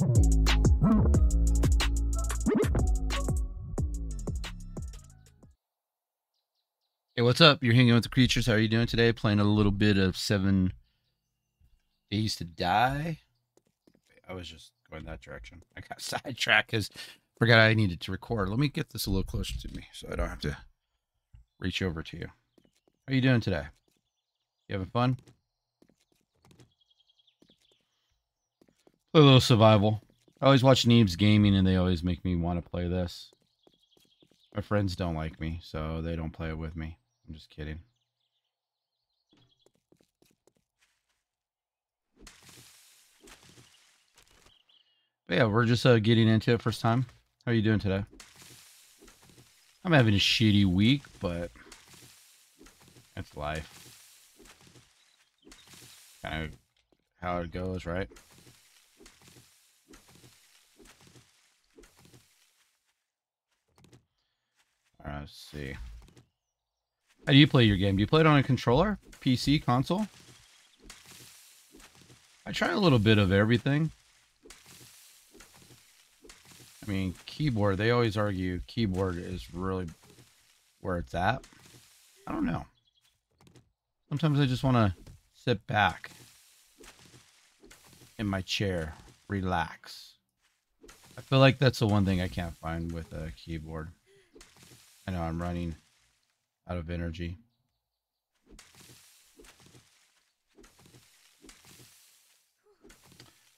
Hey, what's up? You're hanging with the creatures. How are you doing today? Playing a little bit of Seven Days to Die. I was just going that direction. I got sidetracked because forgot I needed to record. Let me get this a little closer to me so I don't have to reach over to you. How are you doing today? You having fun? Play a little survival. I always watch Neebs Gaming and they always make me want to play this. My friends don't like me, so they don't play it with me. I'm just kidding. But yeah, we're just uh, getting into it first time. How are you doing today? I'm having a shitty week, but that's life. Kind of how it goes, right? Alright, let's see. How do you play your game? Do you play it on a controller? PC, console? I try a little bit of everything. I mean, keyboard, they always argue keyboard is really where it's at. I don't know. Sometimes I just want to sit back in my chair, relax. I feel like that's the one thing I can't find with a keyboard. I know I'm running out of energy.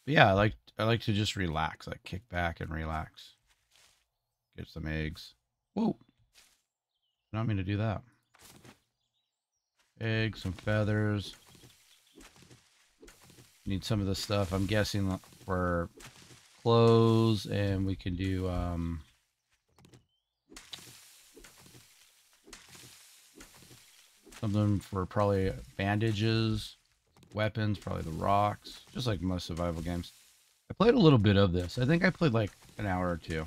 But yeah, I like I like to just relax, like kick back and relax. Get some eggs. Whoa. I don't mean to do that. Eggs, some feathers. Need some of this stuff. I'm guessing for clothes, and we can do um, something for probably bandages, weapons, probably the rocks, just like most survival games. I played a little bit of this. I think I played like an hour or two.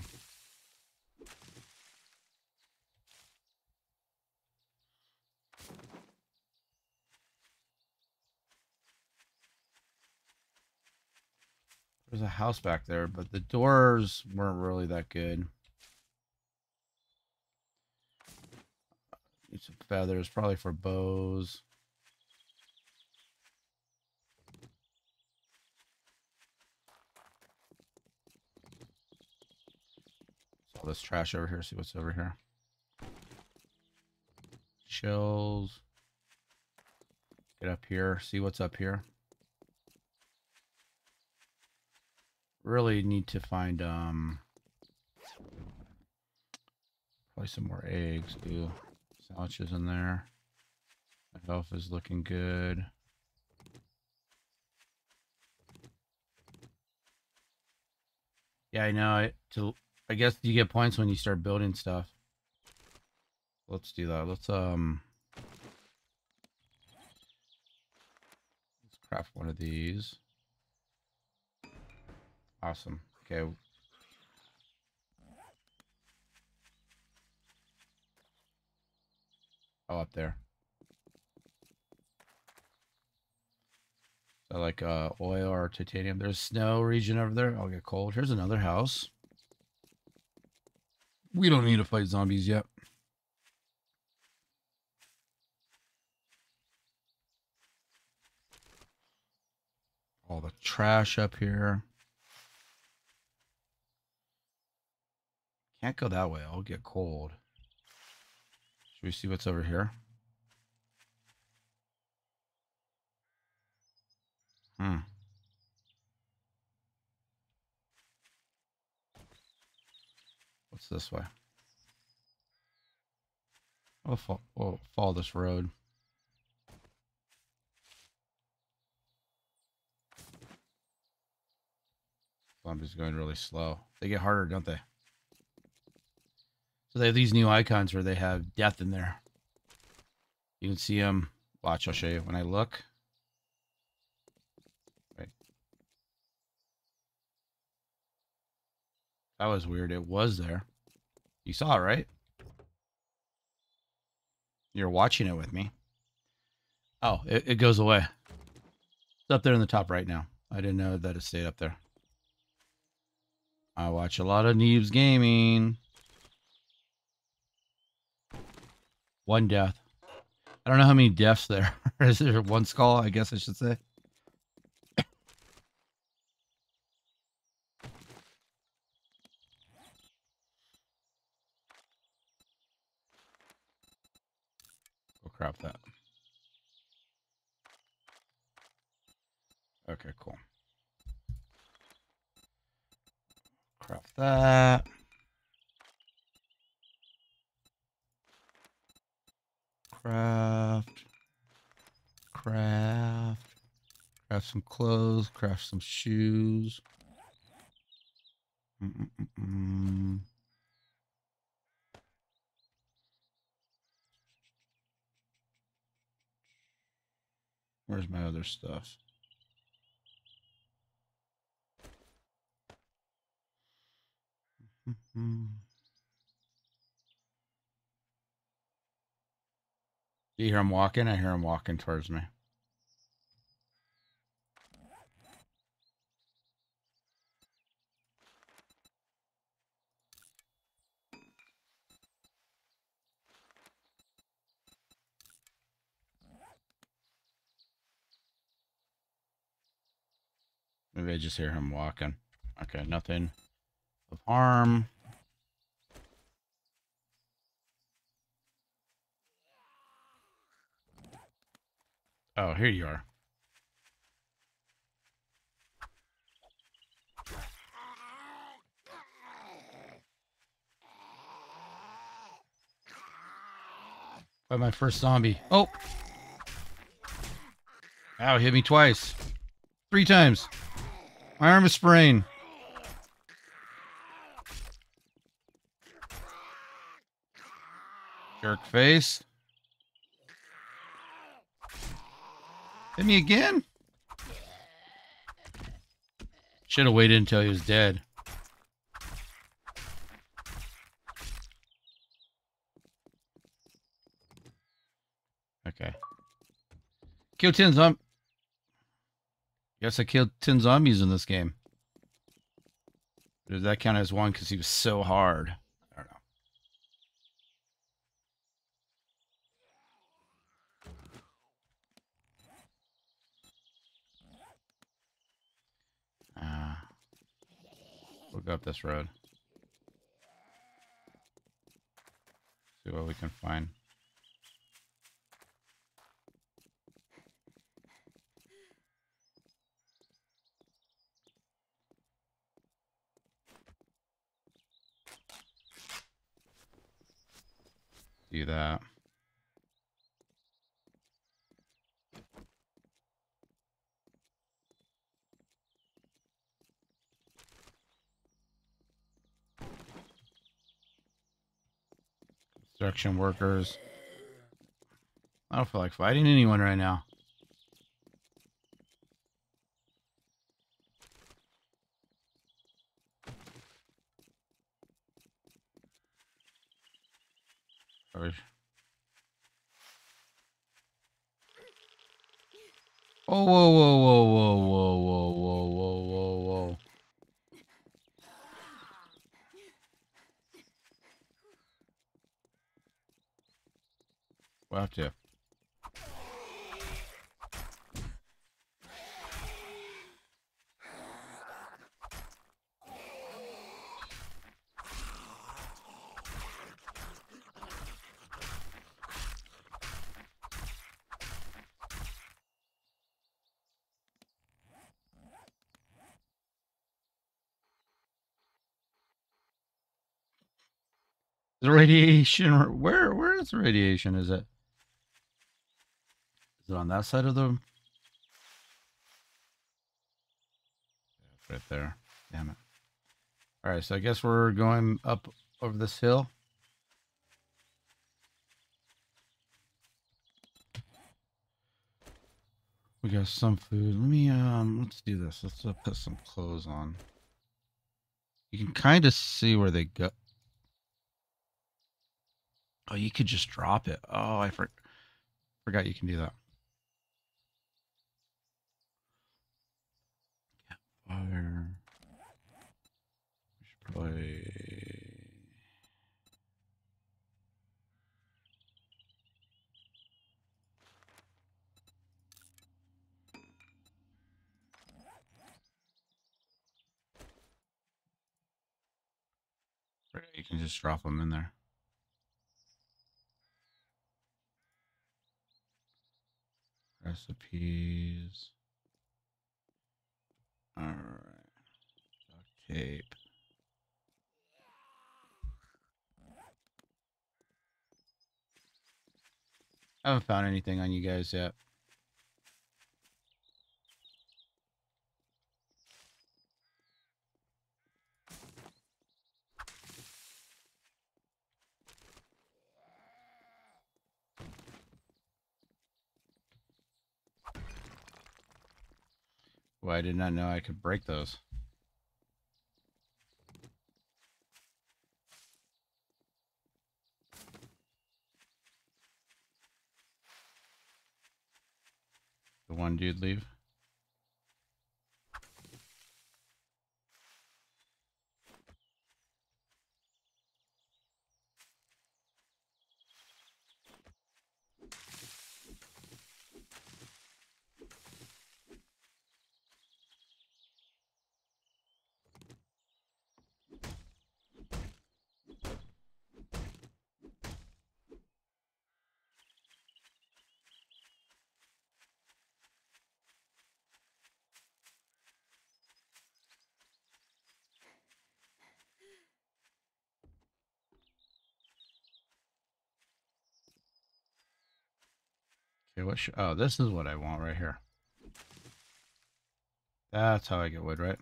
There's a house back there, but the doors weren't really that good. Some feathers, probably for bows. all this trash over here. See what's over here. Shells. Get up here. See what's up here. Really need to find um probably some more eggs too. Sandwiches in there. My health is looking good. Yeah, I know. I, to I guess you get points when you start building stuff. Let's do that. Let's um let's craft one of these. Awesome. Okay. Oh, up there. Like uh, oil or titanium. There's snow region over there. I'll get cold. Here's another house. We don't need to fight zombies yet. All the trash up here. Can't go that way. I'll get cold. Should we see what's over here? Hmm. What's this way? We'll, fo we'll follow this road. Zombies going really slow. They get harder, don't they? They have these new icons where they have death in there. You can see them. Watch, I'll show you. When I look, That was weird. It was there. You saw it, right? You're watching it with me. Oh, it, it goes away. It's up there in the top right now. I didn't know that it stayed up there. I watch a lot of Neebs gaming. One death. I don't know how many deaths there. Is there one skull? I guess I should say. Go oh, crap that. Okay, cool. Craft that. Craft. Craft. Craft some clothes. Craft some shoes. Mm -mm -mm Where's my other stuff? Do you hear him walking? I hear him walking towards me. Maybe I just hear him walking. Okay, nothing of harm. Oh, here you are. By my first zombie. Oh! Ow, hit me twice. Three times. My arm is sprained. Jerk face. Hit me again? Should have waited until he was dead. Okay. Kill 10 zombies. Yes, I killed 10 zombies in this game. Does that count as one because he was so hard? Go up this road. See what we can find. Do that. Construction workers. I don't feel like fighting anyone right now. We'll have to. The radiation, where, where is the radiation? Is it? Is it on that side of the? Right there. Damn it. All right, so I guess we're going up over this hill. We got some food. Let me um let's do this. Let's uh, put some clothes on. You can kind of see where they go. Oh, you could just drop it. Oh, I for forgot you can do that. Fire. Play. You can just drop them in there. Recipes. All right. Duct tape. I haven't found anything on you guys yet. Well, I did not know I could break those. The one dude leave? Okay, what should, oh, this is what I want right here. That's how I get wood, right?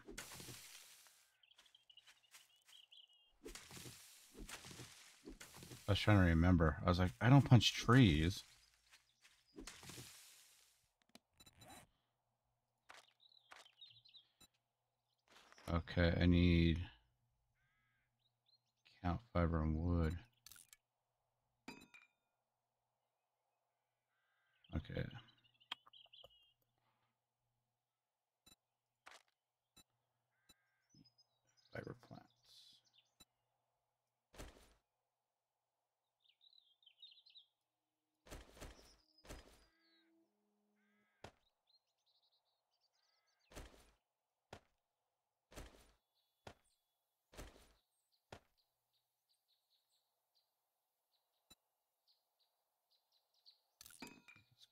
I was trying to remember. I was like, I don't punch trees. Okay, I need count fiber and wood. Okay. Fiber plants.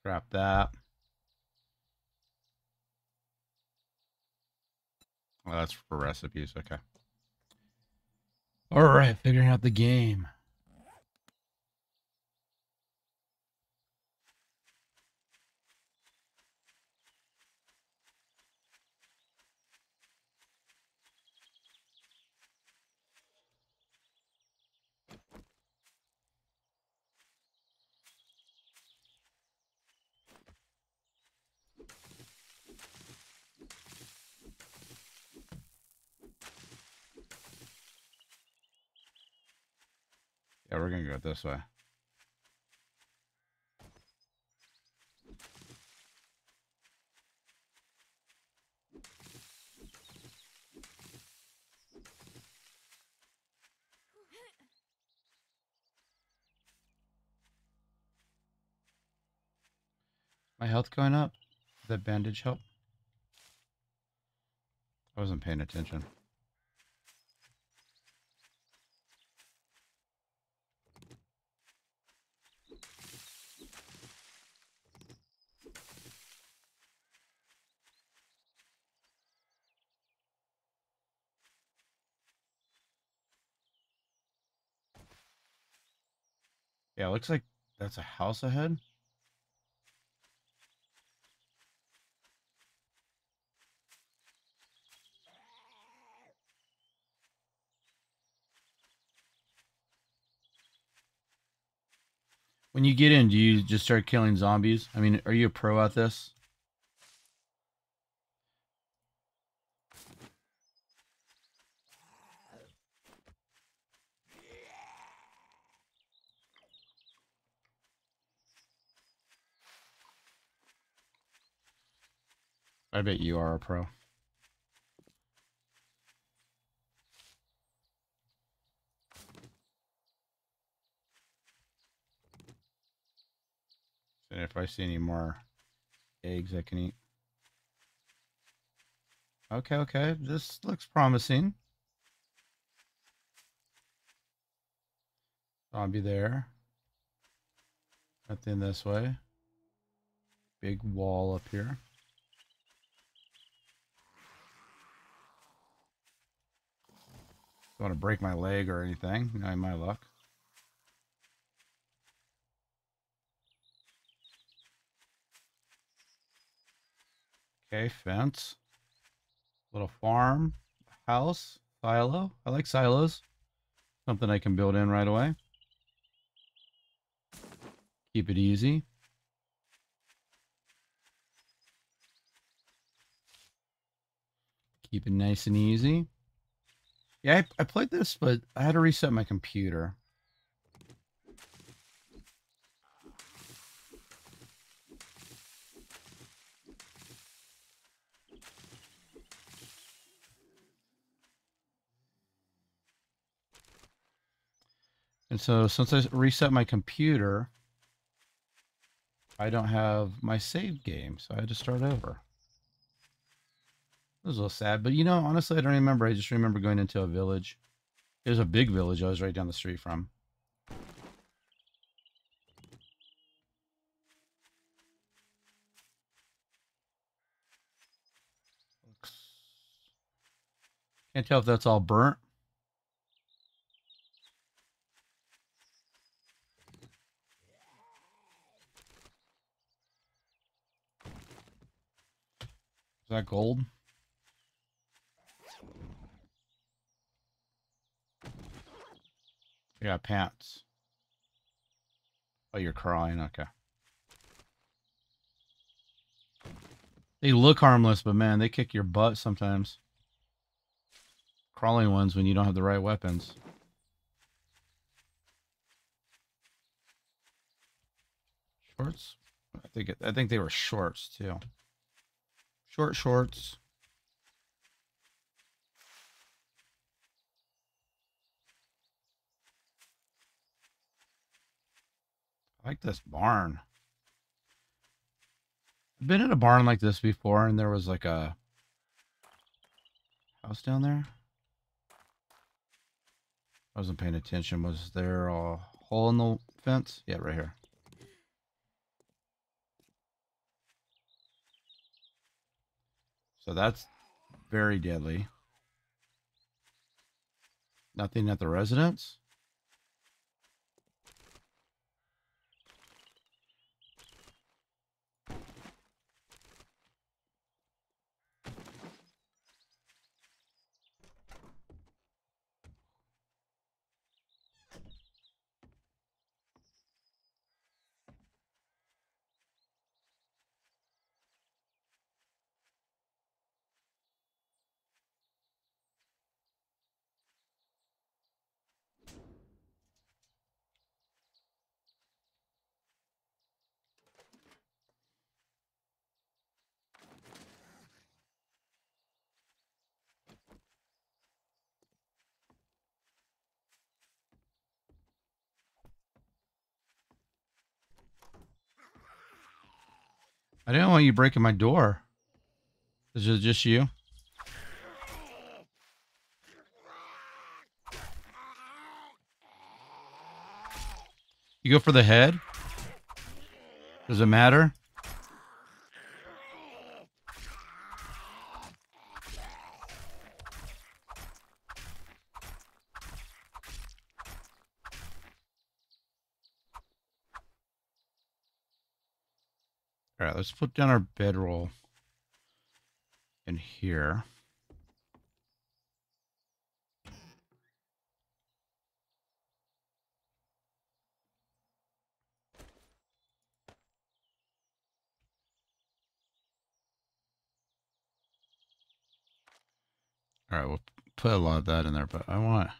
Scrap that. Well, that's for recipes. Okay. All right, figuring out the game. We're gonna go this way. My health going up? Did that bandage help? I wasn't paying attention. Yeah, looks like that's a house ahead. When you get in, do you just start killing zombies? I mean, are you a pro at this? I bet you are a pro. And if I see any more eggs I can eat. Okay, okay. This looks promising. Zombie there. Nothing this way. Big wall up here. Don't want to break my leg or anything. Not my luck. Okay, fence. Little farm, house, silo. I like silos. Something I can build in right away. Keep it easy. Keep it nice and easy. Yeah, I, I played this, but I had to reset my computer. And so since I reset my computer, I don't have my save game, so I had to start over. It was a little sad, but you know, honestly, I don't remember. I just remember going into a village. It was a big village I was right down the street from. Can't tell if that's all burnt. Is that gold? Yeah, pants. Oh, you're crying. Okay. They look harmless, but man, they kick your butt sometimes. Crawling ones when you don't have the right weapons. Shorts? I think it, I think they were shorts too. Short shorts. Like this barn. I've been in a barn like this before, and there was like a house down there. I wasn't paying attention. Was there a hole in the fence? Yeah, right here. So that's very deadly. Nothing at the residence? I didn't want you breaking my door. Is it just you? You go for the head? Does it matter? All right, let's put down our bedroll in here. All right, we'll put a lot of that in there, but I want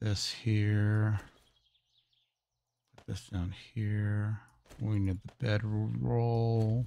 this here. Put this down here. We need the bedroll.